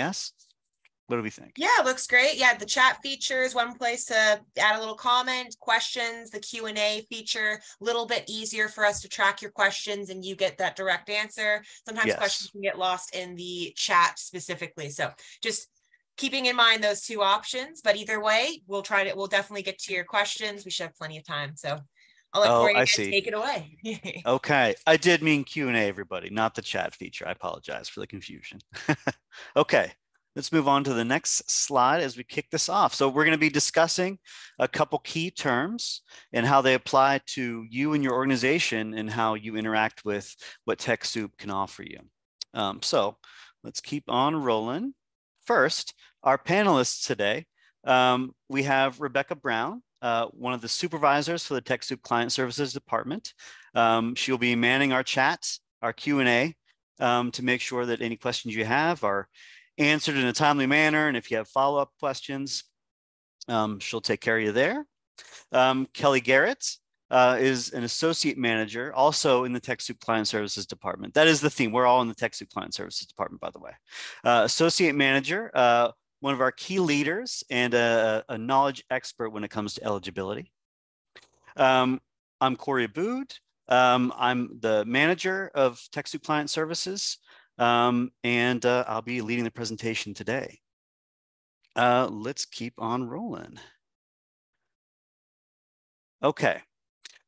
Yes. What do we think? Yeah, looks great. Yeah, the chat feature is one place to add a little comment, questions, the Q&A feature, a little bit easier for us to track your questions and you get that direct answer. Sometimes Yes. questions can get lost in the chat specifically. So just keeping in mind those two options, but either way, we'll try to, we'll definitely get to your questions. We should have plenty of time. So I'll let Oh, Corey I see. take it away. Okay, I did mean Q and A, everybody, not the chat feature. I apologize for the confusion. okay, let's move on to the next slide as we kick this off. So we're going to be discussing a couple key terms and how they apply to you and your organization and how you interact with what TechSoup can offer you. Um, so let's keep on rolling. First, our panelists today, um, we have Rebecca Brown, uh, one of the supervisors for the TechSoup Client Services Department. Um, she'll be manning our chat, our Q&A um, to make sure that any questions you have are answered in a timely manner. And if you have follow-up questions, um, she'll take care of you there. Um, Kelly Garrett uh, is an associate manager also in the TechSoup Client Services Department. That is the theme. We're all in the TechSoup Client Services Department, by the way. Uh, associate manager, uh, one of our key leaders and a, a knowledge expert when it comes to eligibility. Um, I'm Corey Abood. Um, I'm the manager of TechSoup Client Services, um, and uh, I'll be leading the presentation today. Uh, let's keep on rolling. Okay,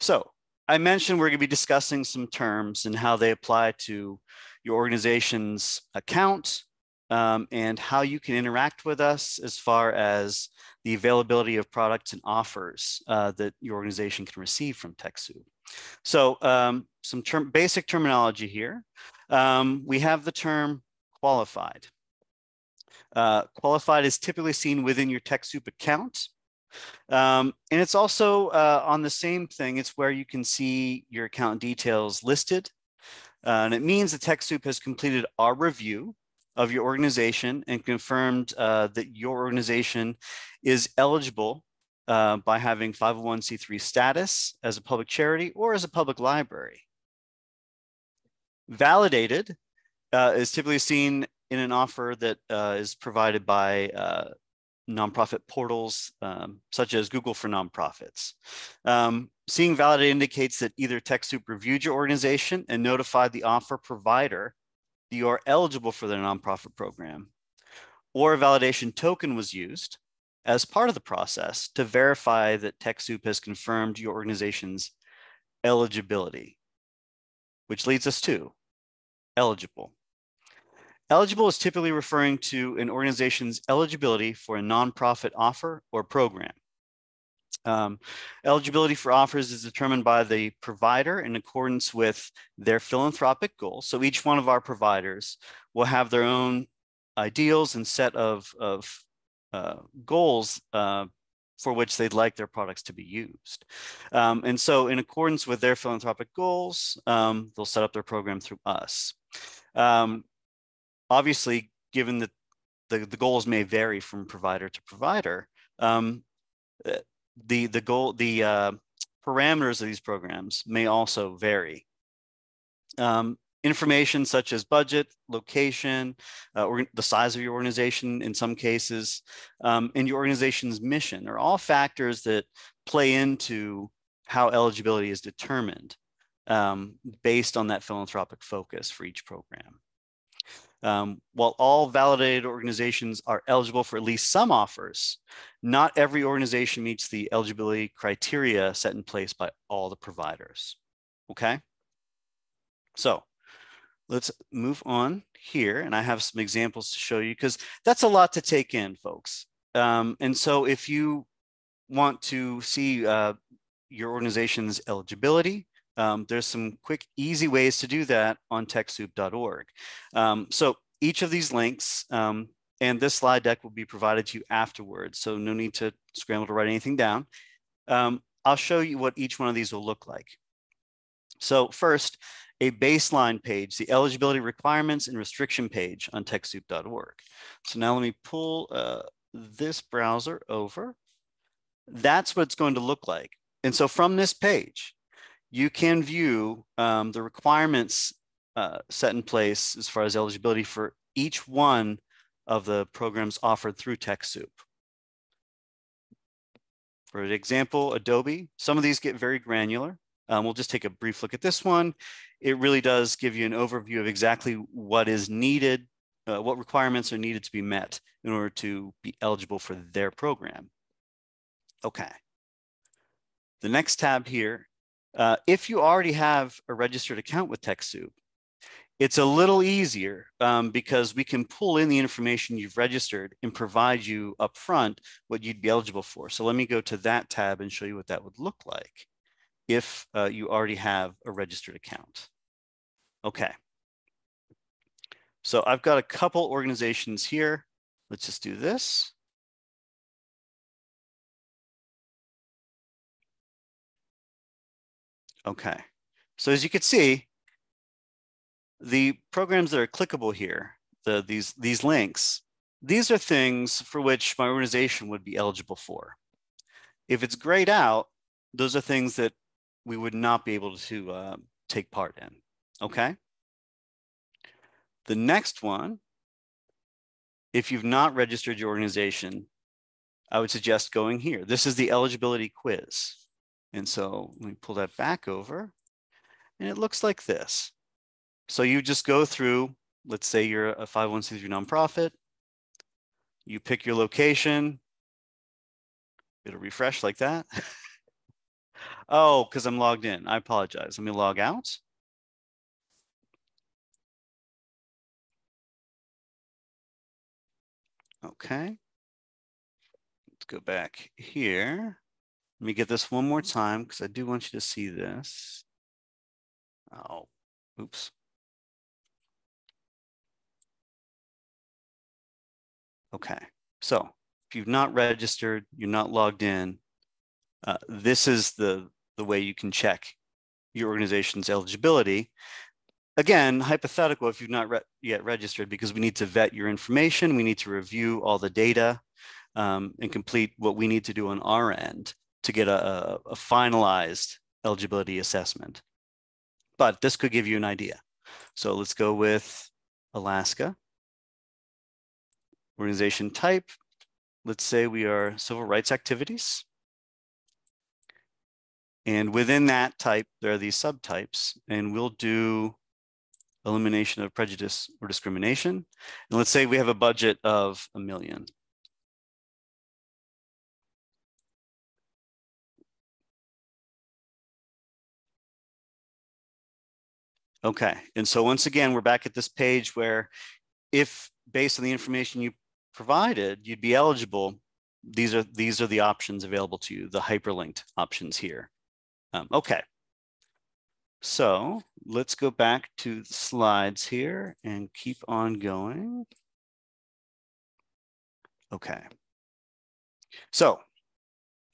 so I mentioned we're going to be discussing some terms and how they apply to your organization's account um, and how you can interact with us as far as the availability of products and offers uh, that your organization can receive from TechSoup. So um, some term, basic terminology here. Um, we have the term qualified. Uh, qualified is typically seen within your TechSoup account. Um, and it's also uh, on the same thing. It's where you can see your account details listed. Uh, and it means that TechSoup has completed our review of your organization and confirmed uh, that your organization is eligible uh, by having 501c3 status as a public charity or as a public library. Validated uh, is typically seen in an offer that uh, is provided by uh, nonprofit portals um, such as Google for Nonprofits. Um, seeing validated indicates that either TechSoup reviewed your organization and notified the offer provider you are eligible for their nonprofit program, or a validation token was used as part of the process to verify that TechSoup has confirmed your organization's eligibility, which leads us to eligible. Eligible is typically referring to an organization's eligibility for a nonprofit offer or program. Um, eligibility for offers is determined by the provider in accordance with their philanthropic goals. So each one of our providers will have their own ideals and set of, of uh, goals uh, for which they'd like their products to be used. Um, and so in accordance with their philanthropic goals, um, they'll set up their program through us. Um, obviously, given that the, the goals may vary from provider to provider, um, the, the goal, the uh, parameters of these programs may also vary. Um, information such as budget, location, uh, or the size of your organization in some cases, um, and your organization's mission are all factors that play into how eligibility is determined um, based on that philanthropic focus for each program. Um, while all validated organizations are eligible for at least some offers, not every organization meets the eligibility criteria set in place by all the providers. Okay. So let's move on here. And I have some examples to show you because that's a lot to take in, folks. Um, and so if you want to see uh, your organization's eligibility, um, there's some quick, easy ways to do that on TechSoup.org. Um, so each of these links um, and this slide deck will be provided to you afterwards. So no need to scramble to write anything down. Um, I'll show you what each one of these will look like. So first, a baseline page, the eligibility requirements and restriction page on TechSoup.org. So now let me pull uh, this browser over. That's what it's going to look like. And so from this page, you can view um, the requirements uh, set in place as far as eligibility for each one of the programs offered through TechSoup. For example, Adobe, some of these get very granular. Um, we'll just take a brief look at this one. It really does give you an overview of exactly what is needed, uh, what requirements are needed to be met in order to be eligible for their program. Okay. The next tab here, uh, if you already have a registered account with TechSoup, it's a little easier um, because we can pull in the information you've registered and provide you upfront what you'd be eligible for. So let me go to that tab and show you what that would look like if uh, you already have a registered account. Okay. So I've got a couple organizations here. Let's just do this. Okay. So as you can see, the programs that are clickable here, the, these, these links, these are things for which my organization would be eligible for. If it's grayed out, those are things that we would not be able to uh, take part in, okay? The next one, if you've not registered your organization, I would suggest going here. This is the eligibility quiz. And so let me pull that back over and it looks like this. So you just go through, let's say you're a 501c3 nonprofit, you pick your location, it'll refresh like that. oh, because I'm logged in. I apologize. Let me log out. Okay. Let's go back here. Let me get this one more time because I do want you to see this. Oh, oops. Okay, so if you've not registered, you're not logged in, uh, this is the, the way you can check your organization's eligibility. Again, hypothetical if you've not re yet registered because we need to vet your information, we need to review all the data um, and complete what we need to do on our end to get a, a finalized eligibility assessment. But this could give you an idea. So let's go with Alaska. Organization type, let's say we are civil rights activities. And within that type, there are these subtypes, and we'll do elimination of prejudice or discrimination. And let's say we have a budget of a million. Okay, and so once again, we're back at this page where if based on the information you provided, you'd be eligible. These are, these are the options available to you, the hyperlinked options here. Um, okay. So let's go back to the slides here and keep on going. Okay. So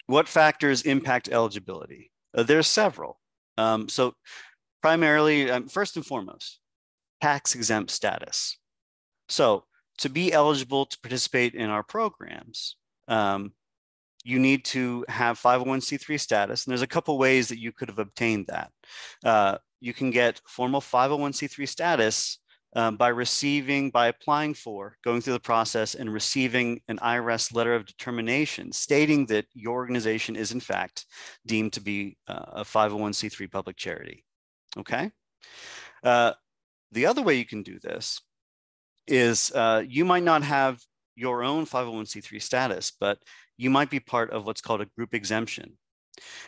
what factors impact eligibility? Uh, there's several. Um, so primarily, um, first and foremost, tax exempt status. So to be eligible to participate in our programs, um, you need to have 501c3 status. And there's a couple ways that you could have obtained that. Uh, you can get formal 501c3 status um, by receiving, by applying for, going through the process and receiving an IRS letter of determination stating that your organization is in fact deemed to be uh, a 501c3 public charity. Okay. Uh, the other way you can do this is uh, you might not have your own 501c3 status, but you might be part of what's called a group exemption,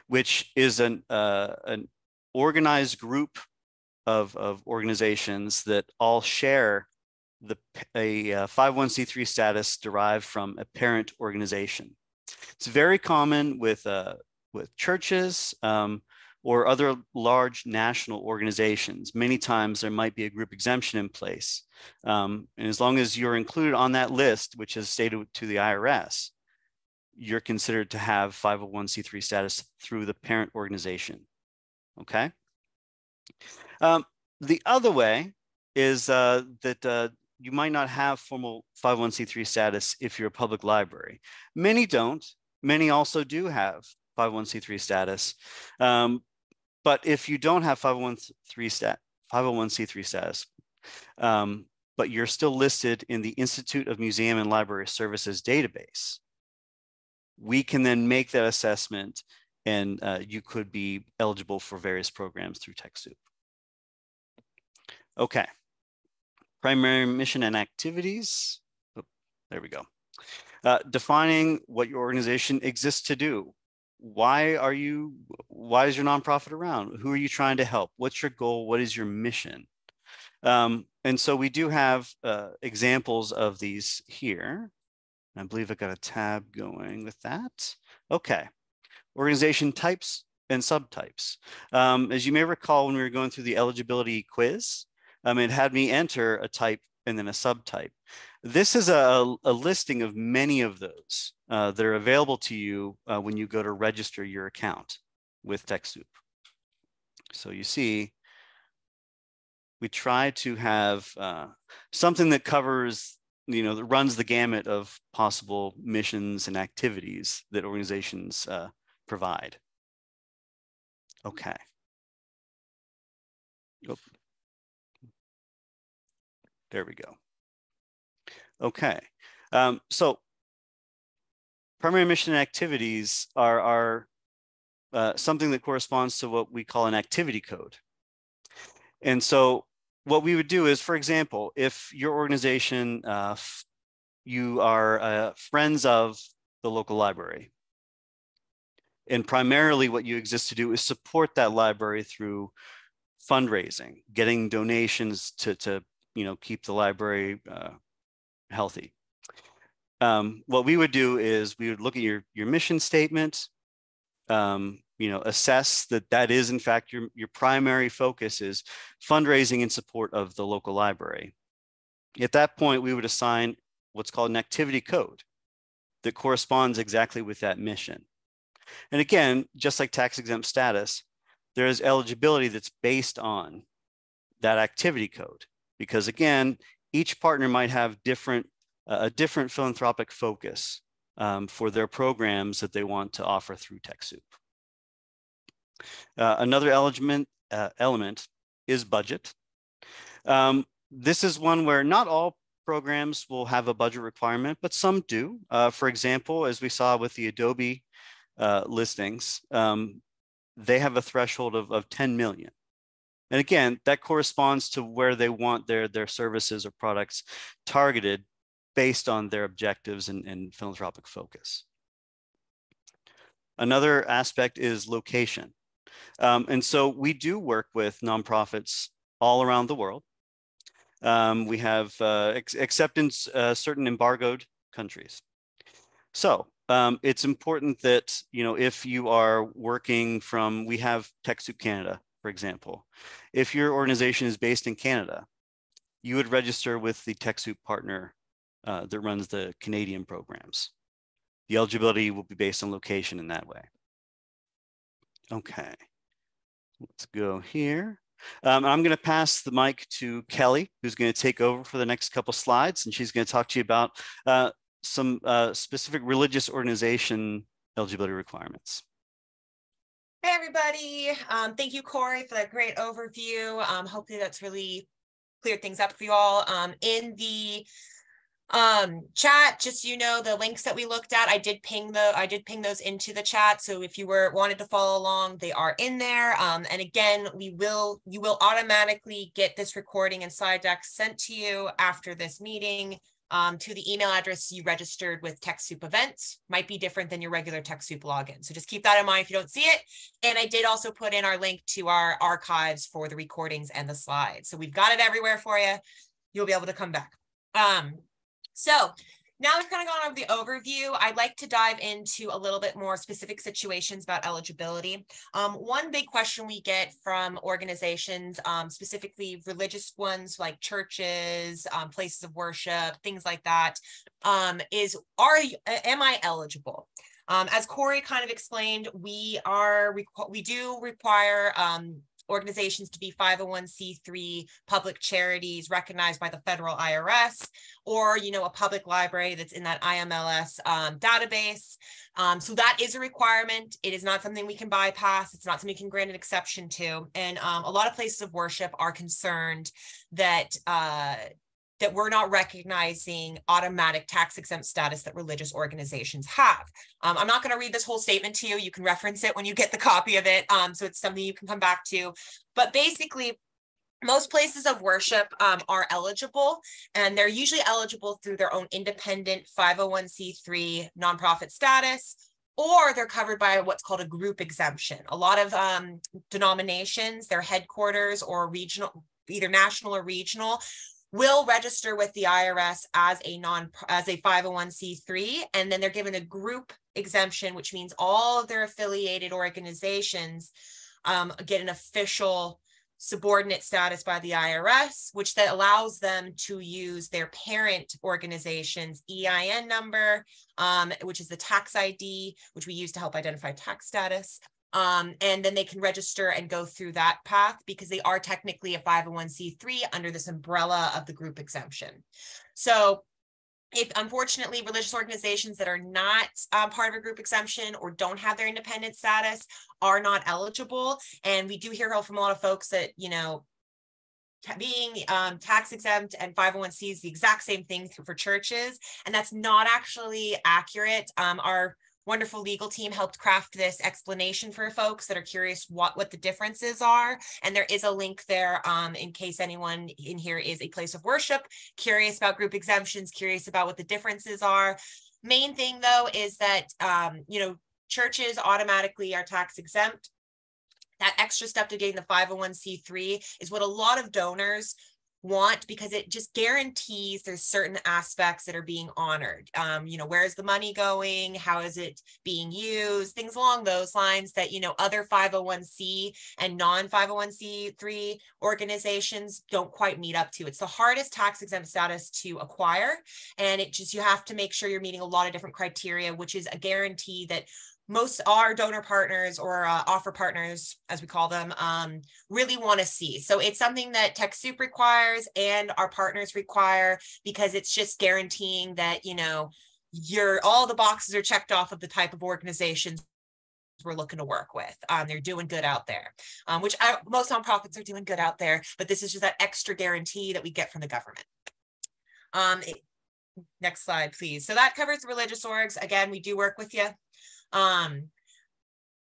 which is an, uh, an organized group of, of organizations that all share the, a, a uh, 501c3 status derived from a parent organization. It's very common with, uh, with churches, um, or other large national organizations. Many times there might be a group exemption in place. Um, and as long as you're included on that list, which is stated to the IRS, you're considered to have 501c3 status through the parent organization. Okay. Um, the other way is uh, that uh, you might not have formal 501c3 status if you're a public library. Many don't. Many also do have 501c3 status. Um, but if you don't have 501c3 stat, 501c3 status, um, but you're still listed in the Institute of Museum and Library Services database, we can then make that assessment and uh, you could be eligible for various programs through TechSoup. Okay, primary mission and activities. Oh, there we go. Uh, defining what your organization exists to do. Why are you, why is your nonprofit around? Who are you trying to help? What's your goal? What is your mission? Um, and so we do have uh, examples of these here. I believe I got a tab going with that. Okay, organization types and subtypes. Um, as you may recall, when we were going through the eligibility quiz, um, it had me enter a type and then a subtype. This is a, a listing of many of those uh, that are available to you uh, when you go to register your account with TechSoup. So you see, we try to have uh, something that covers, you know, that runs the gamut of possible missions and activities that organizations uh, provide. Okay. Oh. There we go. Okay. Um, so primary mission activities are, are uh, something that corresponds to what we call an activity code. And so what we would do is, for example, if your organization, uh, you are uh, friends of the local library, and primarily what you exist to do is support that library through fundraising, getting donations to, to you know, keep the library uh, healthy. Um, what we would do is we would look at your, your mission statement, um, you know, assess that that is in fact your, your primary focus is fundraising in support of the local library. At that point, we would assign what's called an activity code that corresponds exactly with that mission. And again, just like tax exempt status, there is eligibility that's based on that activity code. Because again, each partner might have different, uh, a different philanthropic focus um, for their programs that they want to offer through TechSoup. Uh, another element, uh, element is budget. Um, this is one where not all programs will have a budget requirement, but some do. Uh, for example, as we saw with the Adobe uh, listings, um, they have a threshold of, of 10 million. And again, that corresponds to where they want their, their services or products targeted based on their objectives and, and philanthropic focus. Another aspect is location. Um, and so we do work with nonprofits all around the world. Um, we have uh, ex except in uh, certain embargoed countries. So um, it's important that, you know, if you are working from, we have TechSoup Canada, for example. If your organization is based in Canada, you would register with the TechSoup partner uh, that runs the Canadian programs. The eligibility will be based on location in that way. Okay, let's go here. Um, I'm going to pass the mic to Kelly, who's going to take over for the next couple slides, and she's going to talk to you about uh, some uh, specific religious organization eligibility requirements. Hey, everybody. Um, thank you, Corey, for that great overview. Um, hopefully that's really cleared things up for you all. Um, in the um chat just so you know the links that we looked at i did ping the i did ping those into the chat so if you were wanted to follow along they are in there um and again we will you will automatically get this recording and slide deck sent to you after this meeting um, to the email address you registered with TechSoup events might be different than your regular TechSoup login. So just keep that in mind if you don't see it. And I did also put in our link to our archives for the recordings and the slides. So we've got it everywhere for you. You'll be able to come back. Um, so now we've kind of gone over the overview. I'd like to dive into a little bit more specific situations about eligibility. Um, one big question we get from organizations, um, specifically religious ones like churches, um, places of worship, things like that, um, is are am I eligible? Um, as Corey kind of explained, we are we do require um, organizations to be 501c3 public charities recognized by the federal IRS, or you know a public library that's in that IMLS um, database. Um, so that is a requirement. It is not something we can bypass. It's not something we can grant an exception to. And um, a lot of places of worship are concerned that uh, that we're not recognizing automatic tax exempt status that religious organizations have. Um, I'm not going to read this whole statement to you. You can reference it when you get the copy of it. Um, so it's something you can come back to. But basically, most places of worship um, are eligible, and they're usually eligible through their own independent 501c3 nonprofit status, or they're covered by what's called a group exemption. A lot of um, denominations, their headquarters or regional, either national or regional, will register with the IRS as a non as a 501c3 and then they're given a group exemption which means all of their affiliated organizations um, get an official subordinate status by the IRS, which that allows them to use their parent organization's EIN number, um, which is the tax ID, which we use to help identify tax status. Um, and then they can register and go through that path because they are technically a 501c3 under this umbrella of the group exemption. So if unfortunately religious organizations that are not um, part of a group exemption or don't have their independent status are not eligible. And we do hear from a lot of folks that you know being um, tax exempt and 501c is the exact same thing for churches. And that's not actually accurate. Um, our wonderful legal team helped craft this explanation for folks that are curious what what the differences are. And there is a link there um, in case anyone in here is a place of worship curious about group exemptions curious about what the differences are. Main thing though is that um, you know churches automatically are tax exempt. That extra step to getting the 501c3 is what a lot of donors want because it just guarantees there's certain aspects that are being honored. Um, you know where's the money going? How is it being used? Things along those lines that you know other 501c and non 501c3 organizations don't quite meet up to. It's the hardest tax exempt status to acquire and it just you have to make sure you're meeting a lot of different criteria which is a guarantee that most our donor partners or uh, offer partners, as we call them, um, really want to see. So it's something that TechSoup requires and our partners require because it's just guaranteeing that, you know, you're all the boxes are checked off of the type of organizations we're looking to work with. Um, they're doing good out there, um, which I, most nonprofits are doing good out there, but this is just that extra guarantee that we get from the government. Um, it, next slide, please. So that covers religious orgs. Again, we do work with you. Um,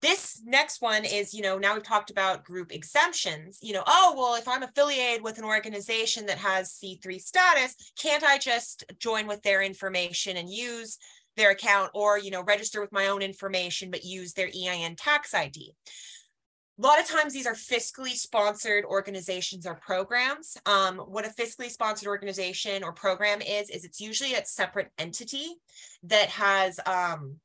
this next one is, you know, now we've talked about group exemptions. You know, oh, well, if I'm affiliated with an organization that has C3 status, can't I just join with their information and use their account or, you know, register with my own information, but use their EIN tax ID? A lot of times these are fiscally sponsored organizations or programs. Um, what a fiscally sponsored organization or program is, is it's usually a separate entity that has um,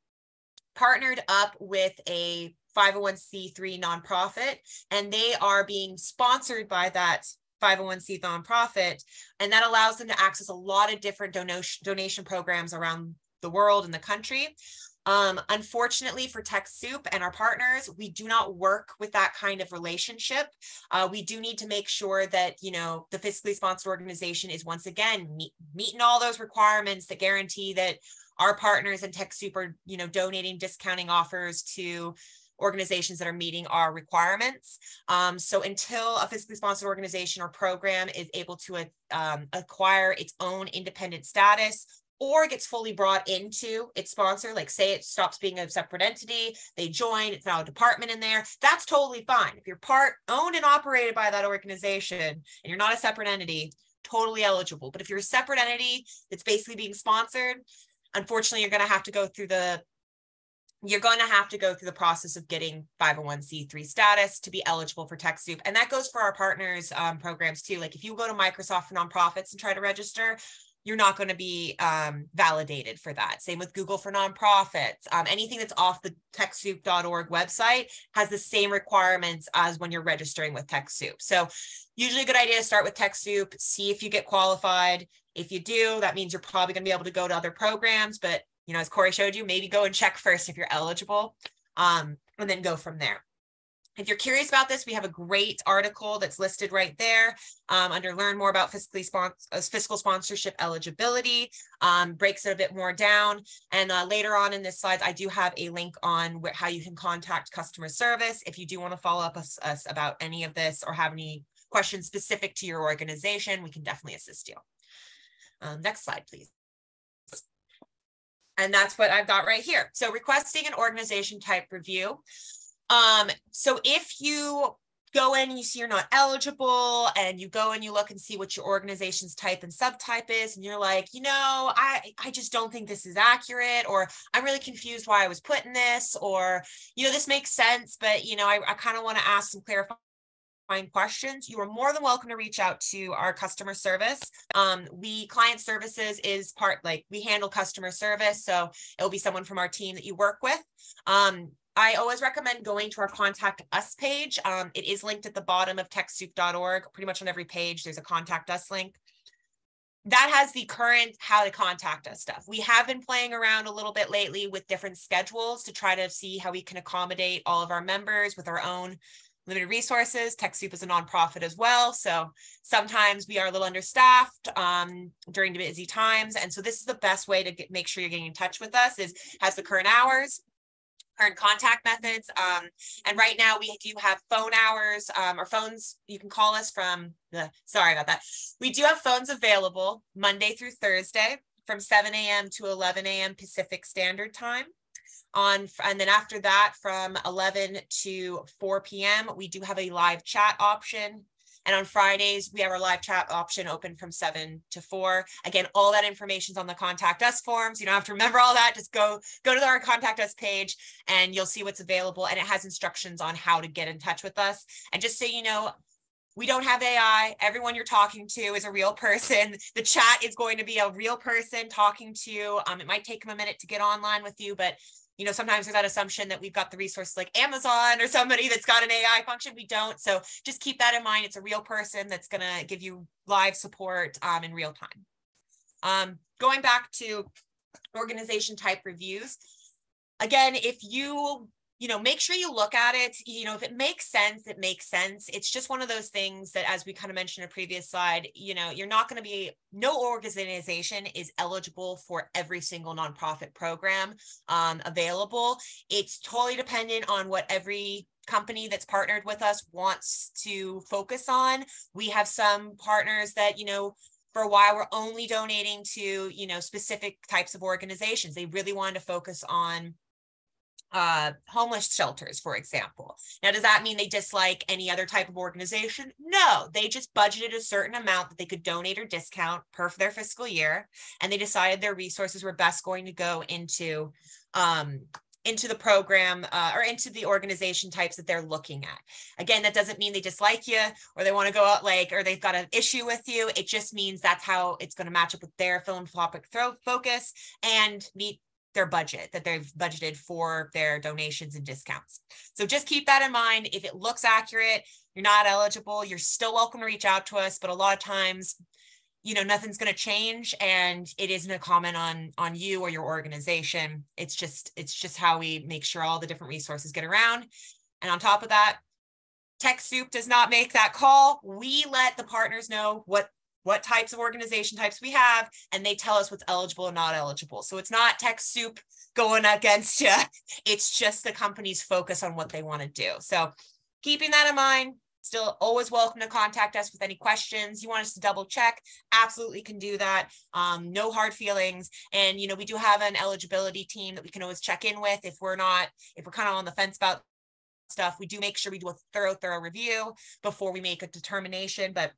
partnered up with a 501c3 nonprofit, and they are being sponsored by that 501c nonprofit. And that allows them to access a lot of different donation, donation programs around the world and the country. Um, unfortunately for TechSoup and our partners, we do not work with that kind of relationship. Uh, we do need to make sure that, you know, the fiscally sponsored organization is once again meet, meeting all those requirements that guarantee that our partners and TechSoup are, you know, donating discounting offers to organizations that are meeting our requirements. Um, so until a fiscally sponsored organization or program is able to um, acquire its own independent status or gets fully brought into its sponsor, like say it stops being a separate entity, they join, it's now a department in there, that's totally fine. If you're part owned and operated by that organization and you're not a separate entity, totally eligible. But if you're a separate entity that's basically being sponsored, unfortunately, you're going to have to go through the you're going to have to go through the process of getting 501c3 status to be eligible for TechSoup. And that goes for our partners um, programs too. Like if you go to Microsoft for nonprofits and try to register, you're not going to be um, validated for that. Same with Google for nonprofits. Um, anything that's off the TechSoup.org website has the same requirements as when you're registering with TechSoup. So usually a good idea to start with TechSoup, see if you get qualified. If you do, that means you're probably going to be able to go to other programs. But you know, as Corey showed you, maybe go and check first if you're eligible, um, and then go from there. If you're curious about this, we have a great article that's listed right there um, under learn more about fiscally uh, fiscal sponsorship eligibility, um, breaks it a bit more down. And uh, later on in this slide, I do have a link on how you can contact customer service. If you do want to follow up us about any of this or have any questions specific to your organization, we can definitely assist you. Um, next slide, please. And that's what I've got right here. So requesting an organization type review. Um, so if you go in and you see you're not eligible and you go and you look and see what your organization's type and subtype is and you're like you know i i just don't think this is accurate or i'm really confused why i was put in this or you know this makes sense but you know i, I kind of want to ask some clarifying questions, you are more than welcome to reach out to our customer service. Um, we client services is part like we handle customer service, so it'll be someone from our team that you work with. Um, I always recommend going to our contact us page. Um, it is linked at the bottom of TechSoup.org. Pretty much on every page, there's a contact us link. That has the current how to contact us stuff. We have been playing around a little bit lately with different schedules to try to see how we can accommodate all of our members with our own limited resources. TechSoup is a nonprofit as well. So sometimes we are a little understaffed um, during the busy times. And so this is the best way to get, make sure you're getting in touch with us is has the current hours, current contact methods. Um, and right now we do have phone hours um, or phones. You can call us from the, sorry about that. We do have phones available Monday through Thursday from 7 a.m. to 11 a.m. Pacific Standard Time. On and then after that, from 11 to 4 p.m., we do have a live chat option and on Fridays, we have our live chat option open from seven to four. Again, all that information is on the contact us forms. You don't have to remember all that. Just go, go to our contact us page and you'll see what's available. And it has instructions on how to get in touch with us. And just so you know, we don't have AI. Everyone you're talking to is a real person. The chat is going to be a real person talking to you. Um, it might take them a minute to get online with you, but you know, sometimes there's that assumption that we've got the resources like Amazon or somebody that's got an AI function. We don't. So just keep that in mind. It's a real person that's going to give you live support um, in real time. Um, going back to organization type reviews, again, if you you know, make sure you look at it. You know, if it makes sense, it makes sense. It's just one of those things that, as we kind of mentioned in a previous slide, you know, you're not going to be, no organization is eligible for every single nonprofit program um, available. It's totally dependent on what every company that's partnered with us wants to focus on. We have some partners that, you know, for a while we're only donating to, you know, specific types of organizations. They really wanted to focus on uh, homeless shelters, for example. Now, does that mean they dislike any other type of organization? No, they just budgeted a certain amount that they could donate or discount per their fiscal year, and they decided their resources were best going to go into um, into the program uh, or into the organization types that they're looking at. Again, that doesn't mean they dislike you or they want to go out like, or they've got an issue with you. It just means that's how it's going to match up with their philanthropic focus and meet their budget that they've budgeted for their donations and discounts. So just keep that in mind. If it looks accurate, you're not eligible, you're still welcome to reach out to us. But a lot of times, you know, nothing's going to change and it isn't a comment on on you or your organization. It's just it's just how we make sure all the different resources get around. And on top of that, TechSoup does not make that call. We let the partners know what what types of organization types we have, and they tell us what's eligible and not eligible. So it's not TechSoup going against you. It's just the company's focus on what they want to do. So keeping that in mind, still always welcome to contact us with any questions you want us to double check absolutely can do that um, no hard feelings and you know we do have an eligibility team that we can always check in with if we're not if we're kind of on the fence about stuff we do make sure we do a thorough thorough review before we make a determination but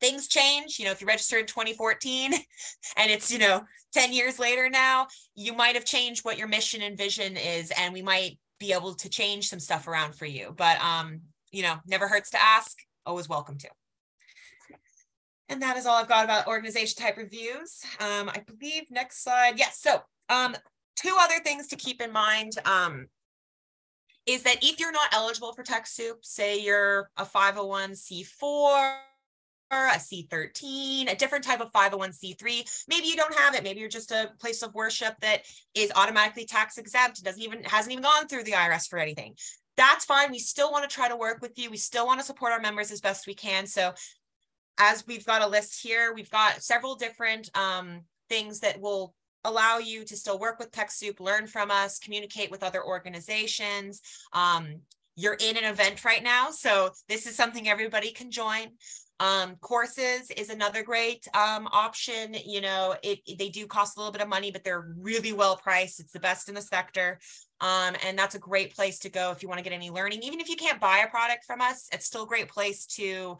things change you know if you registered in 2014 and it's you know 10 years later now you might have changed what your mission and vision is and we might be able to change some stuff around for you. But um you know never hurts to ask always welcome to. And that is all i've got about organization type reviews. Um i believe next slide yes so um two other things to keep in mind um is that if you're not eligible for TechSoup, say you're a 501c4 a C13, a different type of 501c3. Maybe you don't have it. Maybe you're just a place of worship that is automatically tax exempt. Doesn't even hasn't even gone through the IRS for anything. That's fine. We still want to try to work with you. We still want to support our members as best we can. So as we've got a list here, we've got several different um, things that will allow you to still work with TechSoup, learn from us, communicate with other organizations. Um, you're in an event right now, so this is something everybody can join. Um, courses is another great um, option. You know, it they do cost a little bit of money, but they're really well priced. It's the best in the sector. Um, and that's a great place to go if you want to get any learning. Even if you can't buy a product from us, it's still a great place to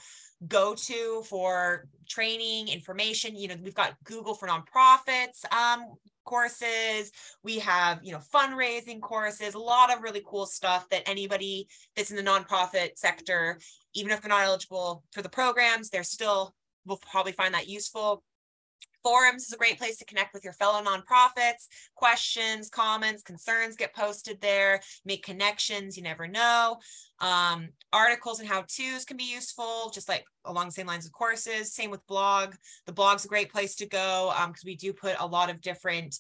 go to for training information. You know we've got google for nonprofits um, courses. We have you know fundraising courses a lot of really cool stuff that anybody that's in the nonprofit sector even if they're not eligible for the programs they're still will probably find that useful Forums is a great place to connect with your fellow nonprofits. Questions, comments, concerns get posted there. Make connections, you never know. Um, articles and how to's can be useful, just like along the same lines of courses. Same with blog. The blog's a great place to go because um, we do put a lot of different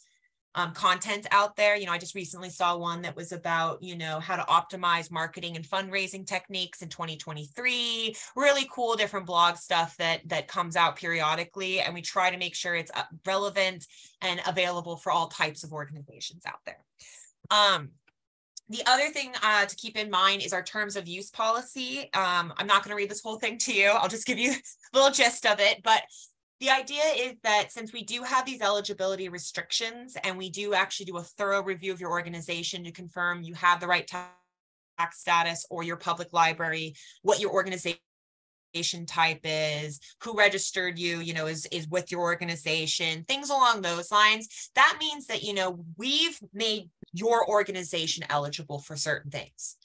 um, content out there. You know, I just recently saw one that was about, you know, how to optimize marketing and fundraising techniques in 2023. Really cool, different blog stuff that that comes out periodically, and we try to make sure it's uh, relevant and available for all types of organizations out there. Um, the other thing uh, to keep in mind is our terms of use policy. Um, I'm not going to read this whole thing to you. I'll just give you a little gist of it. But the idea is that since we do have these eligibility restrictions and we do actually do a thorough review of your organization to confirm you have the right tax status or your public library, what your organization type is who registered you you know is is with your organization things along those lines that means that you know we've made your organization eligible for certain things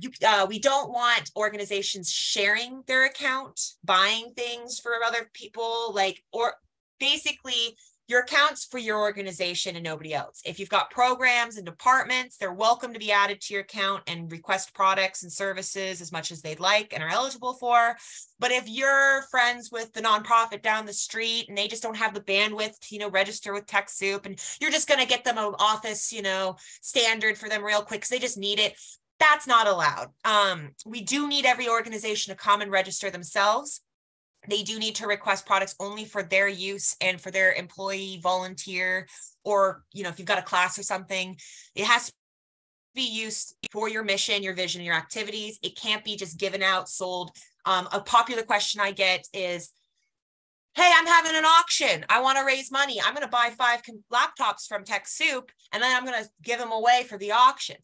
you, uh, we don't want organizations sharing their account, buying things for other people, like, or basically your accounts for your organization and nobody else. If you've got programs and departments, they're welcome to be added to your account and request products and services as much as they'd like and are eligible for. But if you're friends with the nonprofit down the street and they just don't have the bandwidth to, you know, register with TechSoup and you're just going to get them an office, you know, standard for them real quick because they just need it, that's not allowed. Um, we do need every organization to come and register themselves. They do need to request products only for their use and for their employee, volunteer, or you know, if you've got a class or something, it has to be used for your mission, your vision, your activities. It can't be just given out, sold. Um, a popular question I get is, hey, I'm having an auction. I want to raise money. I'm going to buy five laptops from TechSoup and then I'm going to give them away for the auction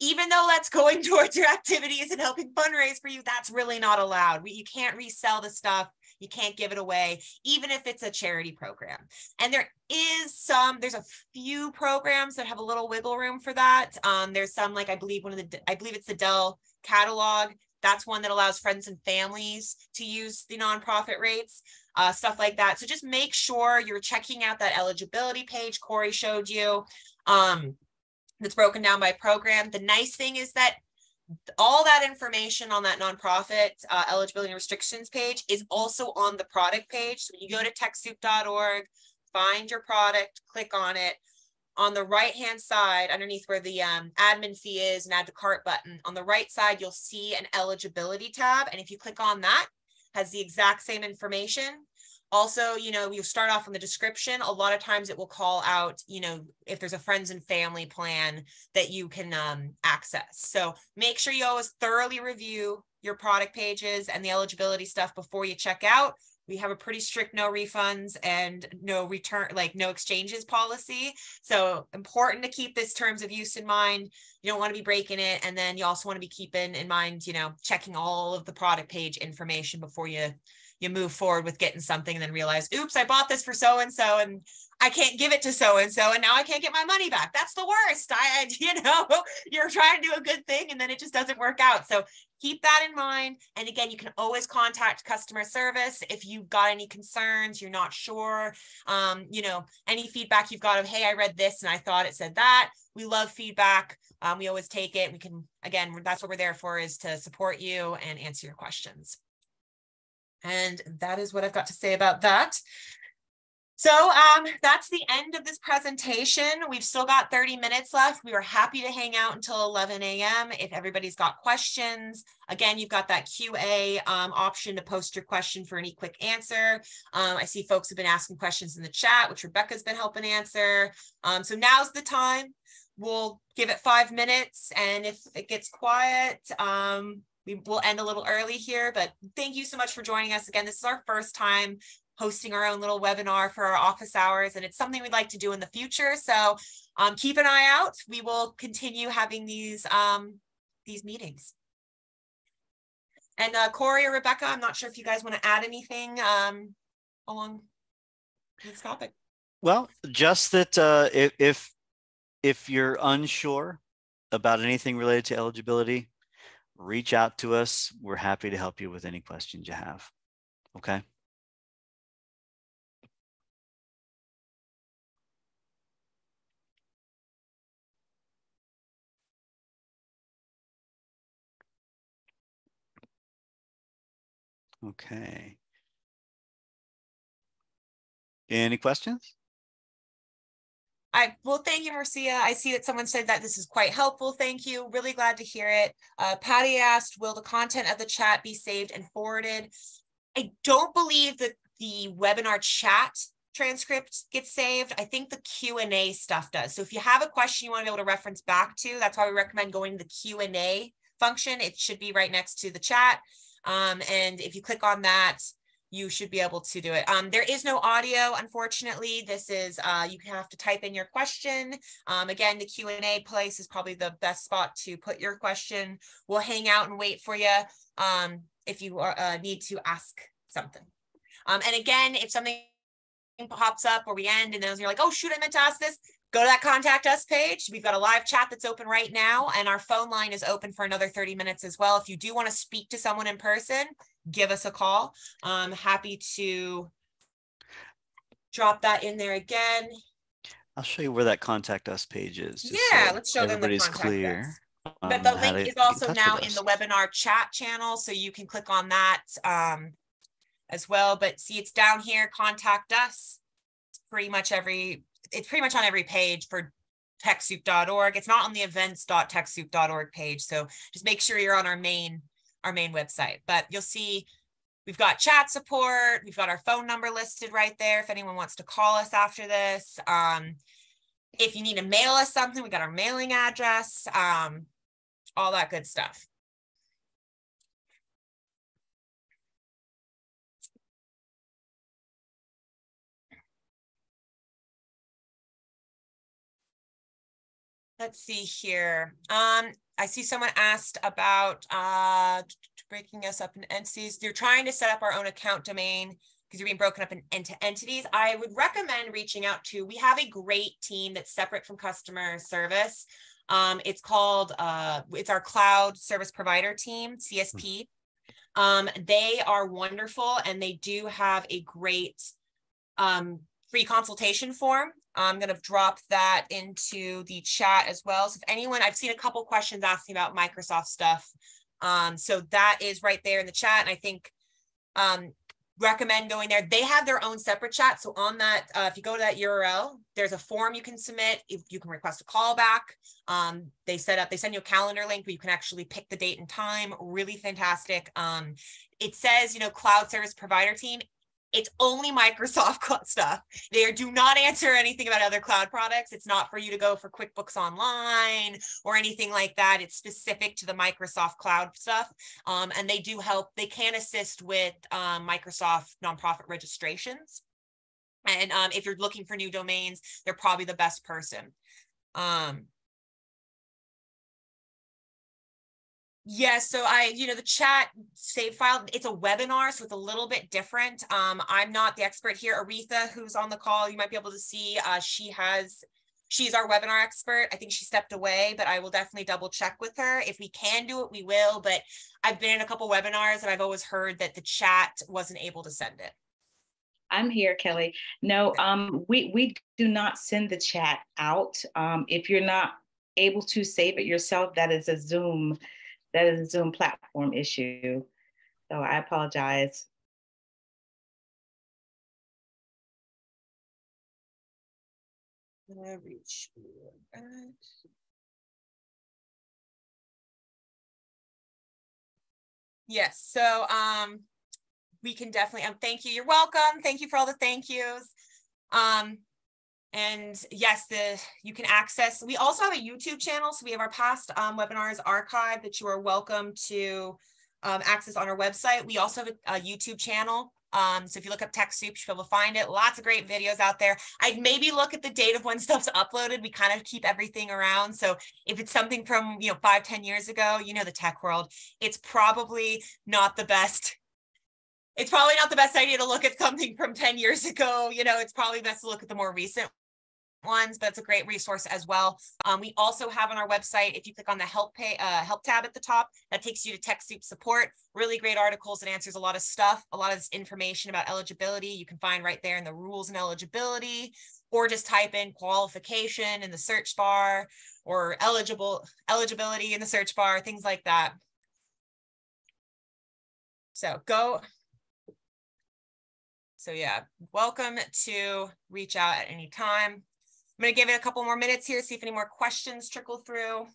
even though that's going towards your activities and helping fundraise for you, that's really not allowed. We, you can't resell the stuff. You can't give it away, even if it's a charity program. And there is some, there's a few programs that have a little wiggle room for that. Um, there's some, like I believe one of the, I believe it's the Dell catalog. That's one that allows friends and families to use the nonprofit rates, uh, stuff like that. So just make sure you're checking out that eligibility page Corey showed you. Um, that's broken down by program. The nice thing is that all that information on that nonprofit uh, eligibility restrictions page is also on the product page. So when you go to TechSoup.org, find your product, click on it. On the right hand side, underneath where the um, admin fee is and add to cart button, on the right side, you'll see an eligibility tab. And if you click on that, has the exact same information also you know you start off in the description a lot of times it will call out you know if there's a friends and family plan that you can um, access. So make sure you always thoroughly review your product pages and the eligibility stuff before you check out. We have a pretty strict no refunds and no return like no exchanges policy. So important to keep this terms of use in mind. You don't want to be breaking it and then you also want to be keeping in mind you know checking all of the product page information before you you move forward with getting something and then realize, oops, I bought this for so and so and I can't give it to so and so and now I can't get my money back. That's the worst. I, you know, you're trying to do a good thing and then it just doesn't work out. So keep that in mind. And again, you can always contact customer service if you've got any concerns, you're not sure, um, you know, any feedback you've got of, hey, I read this and I thought it said that. We love feedback. Um, we always take it. We can, again, that's what we're there for is to support you and answer your questions. And that is what I've got to say about that. So um, that's the end of this presentation. We've still got 30 minutes left. We were happy to hang out until 11 a.m. if everybody's got questions. Again, you've got that QA um, option to post your question for any quick answer. Um, I see folks have been asking questions in the chat, which Rebecca's been helping answer. Um, so now's the time. We'll give it five minutes. And if it gets quiet, um, we will end a little early here, but thank you so much for joining us again. This is our first time hosting our own little webinar for our office hours, and it's something we'd like to do in the future. So um, keep an eye out. We will continue having these um, these meetings. And uh, Corey or Rebecca, I'm not sure if you guys want to add anything um, along this topic. Well, just that uh, if, if if you're unsure about anything related to eligibility, reach out to us. We're happy to help you with any questions you have. Okay. Okay. Any questions? I well, thank you, Marcia. I see that someone said that this is quite helpful. Thank you. Really glad to hear it. Uh, Patty asked, will the content of the chat be saved and forwarded? I don't believe that the webinar chat transcript gets saved. I think the Q&A stuff does. So if you have a question you want to be able to reference back to, that's why we recommend going to the Q&A function. It should be right next to the chat. Um, and if you click on that, you should be able to do it. Um, there is no audio, unfortunately. This is, uh, you have to type in your question. Um, again, the Q&A place is probably the best spot to put your question. We'll hang out and wait for you um, if you are, uh, need to ask something. Um, and again, if something pops up or we end and then you're like, oh shoot, I meant to ask this, go to that contact us page. We've got a live chat that's open right now, and our phone line is open for another 30 minutes as well. If you do want to speak to someone in person, give us a call. I'm happy to drop that in there again. I'll show you where that contact us page is. Yeah, so let's show them the contact clear. Us. But the link is also now in the webinar chat channel, so you can click on that um, as well. But see, it's down here, contact us. It's pretty much every it's pretty much on every page for TechSoup.org. It's not on the events.techsoup.org page. So just make sure you're on our main our main website. But you'll see we've got chat support. We've got our phone number listed right there if anyone wants to call us after this. Um, if you need to mail us something, we got our mailing address, um, all that good stuff. Let's see here. Um, I see someone asked about uh, breaking us up in entities. You're trying to set up our own account domain because you're being broken up in, into entities. I would recommend reaching out to, we have a great team that's separate from customer service. Um, it's called, uh, it's our cloud service provider team, CSP. Um, they are wonderful and they do have a great um, free consultation form I'm going to drop that into the chat as well. So if anyone, I've seen a couple questions asking about Microsoft stuff. Um, so that is right there in the chat. And I think um, recommend going there. They have their own separate chat. So on that, uh, if you go to that URL, there's a form you can submit. If you can request a callback. Um, they set up, they send you a calendar link where you can actually pick the date and time. Really fantastic. Um, it says, you know, cloud service provider team. It's only Microsoft stuff. They do not answer anything about other cloud products. It's not for you to go for QuickBooks Online or anything like that. It's specific to the Microsoft cloud stuff. Um, and they do help, they can assist with um, Microsoft nonprofit registrations. And um, if you're looking for new domains, they're probably the best person. Um, Yes, so I, you know, the chat save file, it's a webinar, so it's a little bit different. Um, I'm not the expert here. Aretha, who's on the call, you might be able to see, uh, she has, she's our webinar expert. I think she stepped away, but I will definitely double check with her. If we can do it, we will, but I've been in a couple webinars and I've always heard that the chat wasn't able to send it. I'm here, Kelly. No, um, we, we do not send the chat out. Um, if you're not able to save it yourself, that is a Zoom that is a Zoom platform issue. So I apologize. Yes, so um, we can definitely, um, thank you. You're welcome. Thank you for all the thank yous. Um, and yes, the you can access, we also have a YouTube channel. So we have our past um, webinars archived that you are welcome to um, access on our website. We also have a, a YouTube channel. Um, so if you look up TechSoup, you should be able to find it. Lots of great videos out there. I'd maybe look at the date of when stuff's uploaded. We kind of keep everything around. So if it's something from, you know, five ten years ago, you know, the tech world, it's probably not the best it's probably not the best idea to look at something from 10 years ago. You know, it's probably best to look at the more recent ones, but it's a great resource as well. Um, we also have on our website, if you click on the help pay, uh, help tab at the top, that takes you to TechSoup support. Really great articles and answers a lot of stuff. A lot of this information about eligibility you can find right there in the rules and eligibility, or just type in qualification in the search bar or eligible eligibility in the search bar, things like that. So go so yeah, welcome to reach out at any time. I'm to give it a couple more minutes here, see if any more questions trickle through.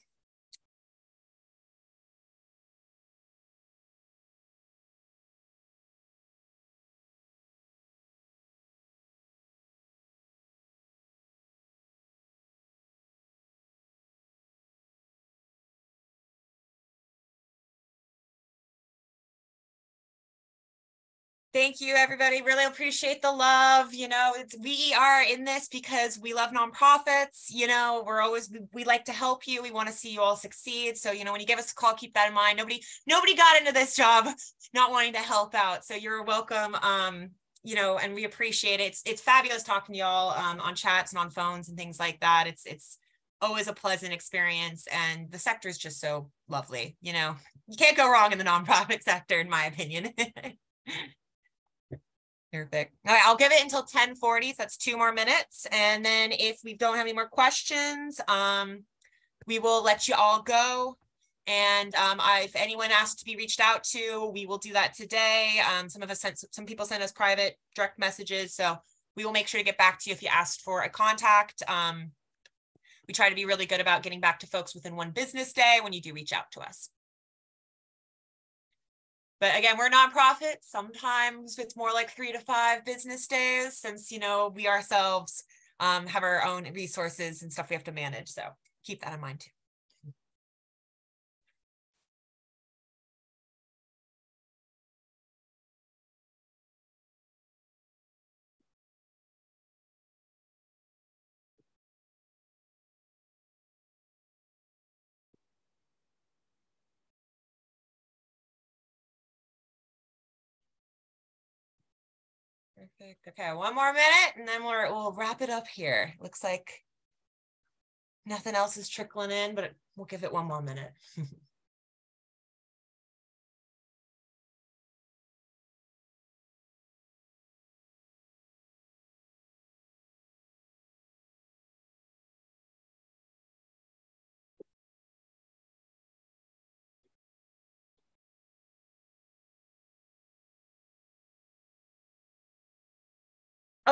Thank you, everybody. Really appreciate the love. You know, it's, we are in this because we love nonprofits. You know, we're always we like to help you. We want to see you all succeed. So, you know, when you give us a call, keep that in mind. Nobody, nobody got into this job not wanting to help out. So you're welcome. Um, you know, and we appreciate it. It's it's fabulous talking to y'all um, on chats and on phones and things like that. It's it's always a pleasant experience, and the sector is just so lovely. You know, you can't go wrong in the nonprofit sector, in my opinion. Perfect. All right, I'll give it until 1040. So that's two more minutes. And then if we don't have any more questions, um, we will let you all go. And um, I, if anyone asks to be reached out to, we will do that today. Um, some of us sent, some people send us private direct messages. So we will make sure to get back to you if you asked for a contact. Um, we try to be really good about getting back to folks within one business day when you do reach out to us. But again, we're nonprofit. Sometimes it's more like three to five business days since, you know, we ourselves um, have our own resources and stuff we have to manage. So keep that in mind too. Perfect. Okay, one more minute and then we're, we'll wrap it up here. Looks like nothing else is trickling in, but we'll give it one more minute.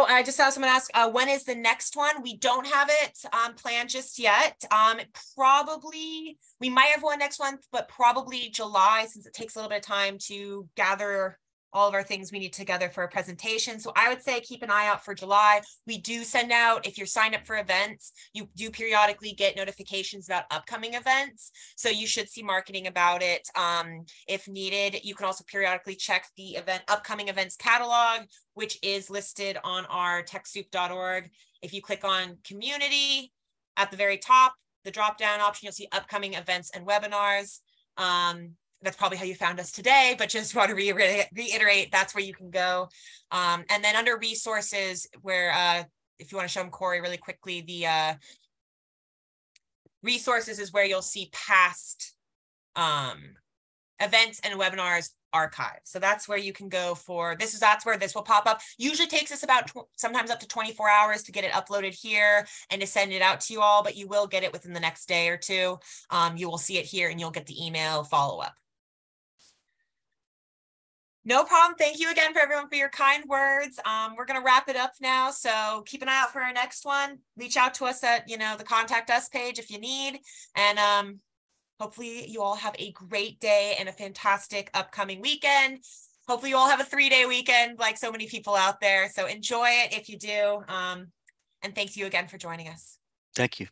Oh, I just saw someone ask, uh, when is the next one? We don't have it um, planned just yet. Um, probably, we might have one next month, but probably July, since it takes a little bit of time to gather all of our things we need together for a presentation. So I would say keep an eye out for July. We do send out, if you're signed up for events, you do periodically get notifications about upcoming events. So you should see marketing about it um, if needed. You can also periodically check the event upcoming events catalog, which is listed on our TechSoup.org. If you click on community at the very top, the drop down option, you'll see upcoming events and webinars. Um, that's probably how you found us today, but just want to re- reiterate that's where you can go. Um, and then under resources, where uh, if you want to show them Corey really quickly, the uh, resources is where you'll see past um, events and webinars archive. So that's where you can go for this is that's where this will pop up. Usually takes us about sometimes up to 24 hours to get it uploaded here and to send it out to you all, but you will get it within the next day or two. Um, you will see it here and you'll get the email follow up. No problem. Thank you again for everyone for your kind words. Um, we're going to wrap it up now. So keep an eye out for our next one. Reach out to us at, you know, the contact us page if you need. And um, hopefully you all have a great day and a fantastic upcoming weekend. Hopefully you all have a three day weekend like so many people out there. So enjoy it if you do. Um, and thank you again for joining us. Thank you.